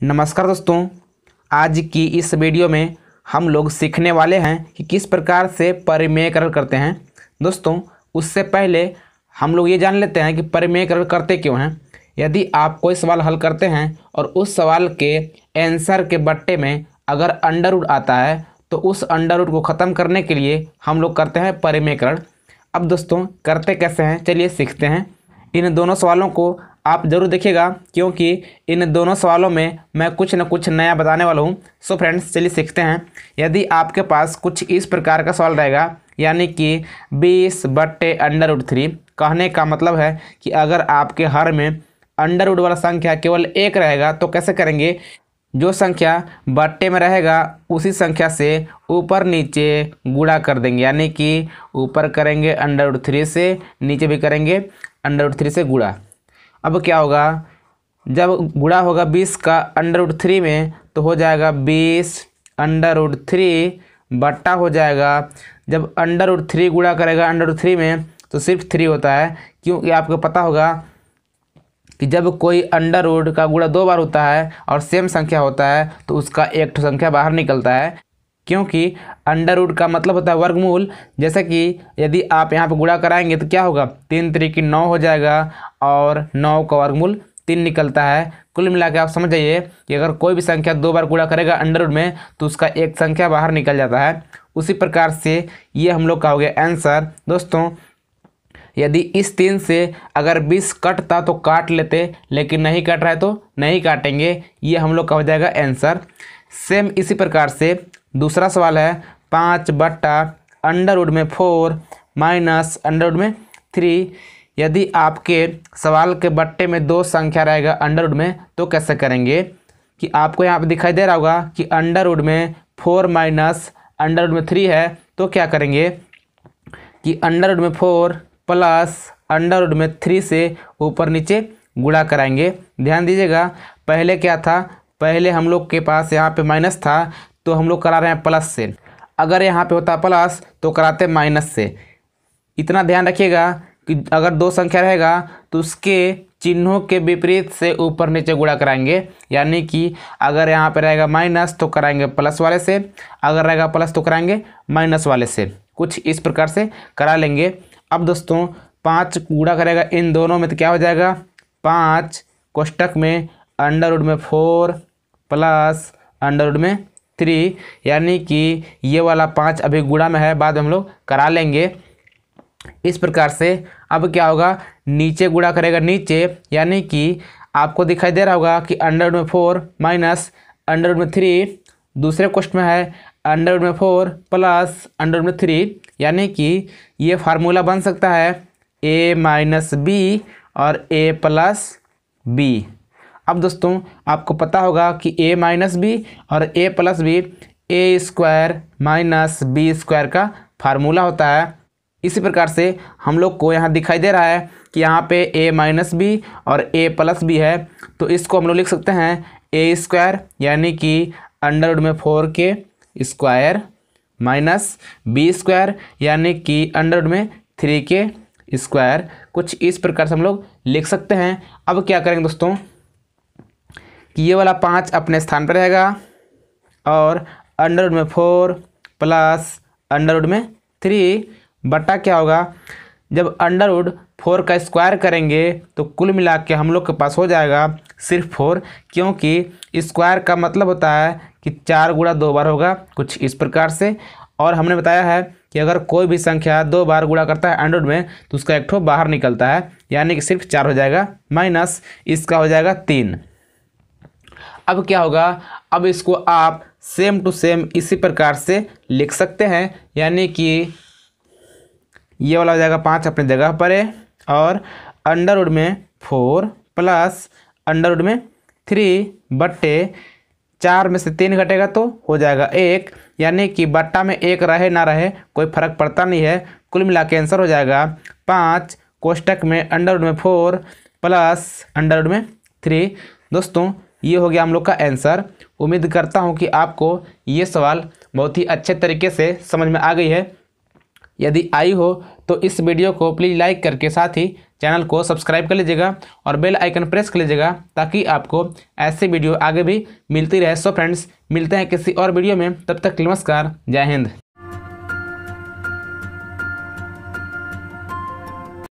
नमस्कार दोस्तों, आज की इस वीडियो में हम लोग सीखने वाले हैं कि किस प्रकार से परिमेयकरण करते हैं। दोस्तों, उससे पहले हम लोग ये जान लेते हैं कि परिमेयकरण करते क्यों हैं। यदि आप कोई सवाल हल करते हैं और उस सवाल के आंसर के बट्टे में अगर अंडर रूट आता है तो उस अंडर रूट को ख़त्म करने के लिए हम लोग करते हैं परिमेयकरण। अब दोस्तों, करते कैसे हैं? चलिए सीखते हैं। इन दोनों सवालों को आप ज़रूर देखिएगा, क्योंकि इन दोनों सवालों में मैं कुछ न कुछ नया बताने वाला हूँ। सो फ्रेंड्स चलिए सीखते हैं। यदि आपके पास कुछ इस प्रकार का सवाल रहेगा, यानी कि बीस बट्टे अंडर उड थ्री, कहने का मतलब है कि अगर आपके हर में अंडर उड वाला संख्या केवल एक रहेगा तो कैसे करेंगे? जो संख्या बट्टे में रहेगा, उसी संख्या से ऊपर नीचे गुणा कर देंगे। यानी कि ऊपर करेंगे अंडर उड थ्री से नीचे भी करेंगे अंडर उड थ्री से गुणा। अब क्या होगा? जब गुणा होगा बीस का अंडर रूट थ्री में तो हो जाएगा बीस अंडर रूट थ्री बट्टा हो जाएगा। जब अंडर रूट थ्री गुणा करेगा अंडर रूट थ्री में तो सिर्फ़ थ्री होता है। क्योंकि आपको पता होगा कि जब कोई अंडर रूट का गुणा दो बार होता है और सेम संख्या होता है तो उसका एक संख्या बाहर निकलता है। क्योंकि अंडर रूट का मतलब होता है वर्गमूल। जैसे कि यदि आप यहाँ पर गुड़ा कराएँगे तो क्या होगा? तीन तरीके नौ हो जाएगा और नौ का वर्गमूल तीन निकलता है। कुल मिला के आप समझ जाइए कि अगर कोई भी संख्या दो बार गुणा करेगा अंडर रूट में तो उसका एक संख्या बाहर निकल जाता है। उसी प्रकार से ये हम लोग का हो गया आंसर। दोस्तों, यदि इस तीन से अगर बीस कटता तो काट लेते, लेकिन नहीं कट रहा है तो नहीं काटेंगे। ये हम लोग का हो जाएगा आंसर। सेम इसी प्रकार से दूसरा सवाल है, पाँच बट्टा अंडर रूट में फोर माइनस अंडर रूट में थ्री। यदि आपके सवाल के बट्टे में दो संख्या रहेगा अंडर रूट में तो कैसे करेंगे? कि आपको यहाँ पर दिखाई दे रहा होगा कि अंडर रूट में फोर माइनस अंडर रूट में थ्री है तो क्या करेंगे? कि अंडर रूट में फोर प्लस अंडर रूट में थ्री से ऊपर नीचे गुड़ा कराएँगे। ध्यान दीजिएगा, पहले क्या था? पहले हम लोग के पास यहाँ पे माइनस था तो हम लोग करा रहे हैं प्लस से। अगर यहाँ पे होता प्लस तो कराते माइनस से। इतना ध्यान रखिएगा कि अगर दो संख्या रहेगा तो उसके चिन्हों के विपरीत से ऊपर नीचे गुणा कराएँगे। यानी कि अगर यहाँ पे रहेगा माइनस तो कराएँगे प्लस वाले से। अगर रहेगा प्लस तो कराएँगे माइनस वाले से। कुछ इस प्रकार से करा लेंगे। अब दोस्तों, पाँच गुणा करेगा, इन दोनों में तो क्या हो जाएगा? पाँच कोष्टक में अंडर में फोर प्लस अंडर में थ्री यानी कि ये वाला पाँच अभी गुणा में है, बाद हम लोग करा लेंगे। इस प्रकार से अब क्या होगा, नीचे गुणा करेगा नीचे, यानी कि आपको दिखाई दे रहा होगा कि अंडर में फोर माइनस अंडर में थ्री दूसरे क्वेश्चन में है अंडर में फोर प्लस अंडर में थ्री, यानी कि ये फार्मूला बन सकता है ए माइनस बी और ए प्लस बी। अब दोस्तों, आपको पता होगा कि ए माइनस बी और A plus B A square minus B square का फार्मूला होता है। इसी प्रकार से हम लोग को यहाँ दिखाई दे रहा है कि यहाँ पे ए माइनस बी और ए प्लस बी है। तो इसको हम लोग लिख सकते हैं ए स्क्वायर यानी कि अंडर में फोर के स्क्वायर माइनस बी स्क्वायर यानी कि अंडर में थ्री के स्क्वायर कुछ इस प्रकार से हम लोग लिख सकते हैं। अब क्या करेंगे दोस्तों? कि ये वाला पाँच अपने स्थान पर रहेगा। और अंडर में फोर प्लस अंडर में थ्री। बटा क्या होगा? जब अंडर अंडरवुड फोर का स्क्वायर करेंगे तो कुल मिला के हम लोग के पास हो जाएगा सिर्फ़ फोर, क्योंकि स्क्वायर का मतलब होता है कि चार गुड़ा दो बार होगा कुछ इस प्रकार से। और हमने बताया है कि अगर कोई भी संख्या दो बार गुड़ा करता है अंडर में तो उसका एक ठो बाहर निकलता है, यानी कि सिर्फ़ चार हो जाएगा माइनस, इसका हो जाएगा तीन। अब क्या होगा? अब इसको आप सेम टू सेम इसी प्रकार से लिख सकते हैं। यानी कि ये वाला हो जाएगा पाँच अपनी जगह पर है और अंडर में फोर प्लस अंडर में थ्री बट्टे चार में से तीन घटेगा तो हो जाएगा एक। यानी कि बट्टा में एक रहे ना रहे कोई फ़र्क पड़ता नहीं है। कुल मिला के आंसर हो जाएगा पाँच। कोष्टक में अंडर में फोर प्लस अंडर में थ्री। दोस्तों ये हो गया हम लोग का आंसर उम्मीद करता हूँ कि आपको ये सवाल बहुत ही अच्छे तरीके से समझ में आ गई है. यदि आई हो तो इस वीडियो को प्लीज़ लाइक करके साथ ही चैनल को सब्सक्राइब कर लीजिएगा और बेल आइकन प्रेस कर लीजिएगा ताकि आपको ऐसे वीडियो आगे भी मिलती रहे. सो फ्रेंड्स मिलते हैं किसी और वीडियो में. तब तक नमस्कार. जय हिंद.